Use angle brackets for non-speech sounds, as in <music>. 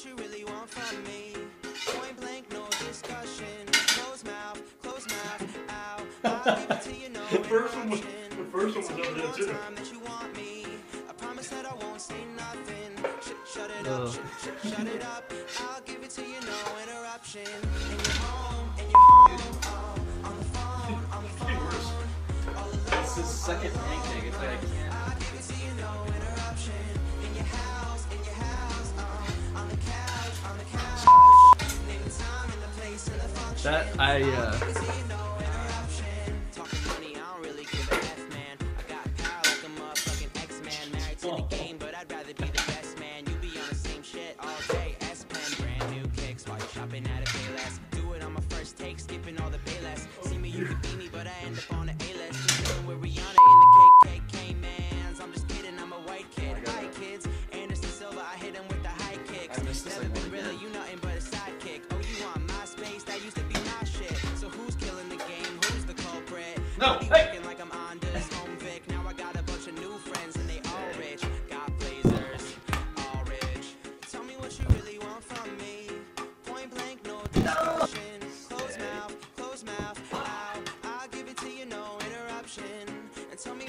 what you really want from me. Point blank, no discussion. Close mouth, close mouth, ow. I'll give it to you, no <laughs> The first one was- interruption. the first one was Tell me over there, too. time that you want me. I promise that I won't say nothing. Sh- shut it up, sh- sh- shut it up. I'll give it to you, no interruption. And you're home, and you're home, oh, on the phone, on the <laughs> phone. All alone. It's his second pancake. It's like I can't. Uh, kicks while you shopping at a Payless. Do it on my first take, skipping all the Payless. See me, you could be me, but I end up on No, hey! like I'm Anders home Vic. Now I got a bunch of new friends and they all rich. Got blazers, all rich. Tell me what you really want from me. Point blank, no discussion. Close mouth, close mouth. Ow, I'll give it to you, no interruption. And tell me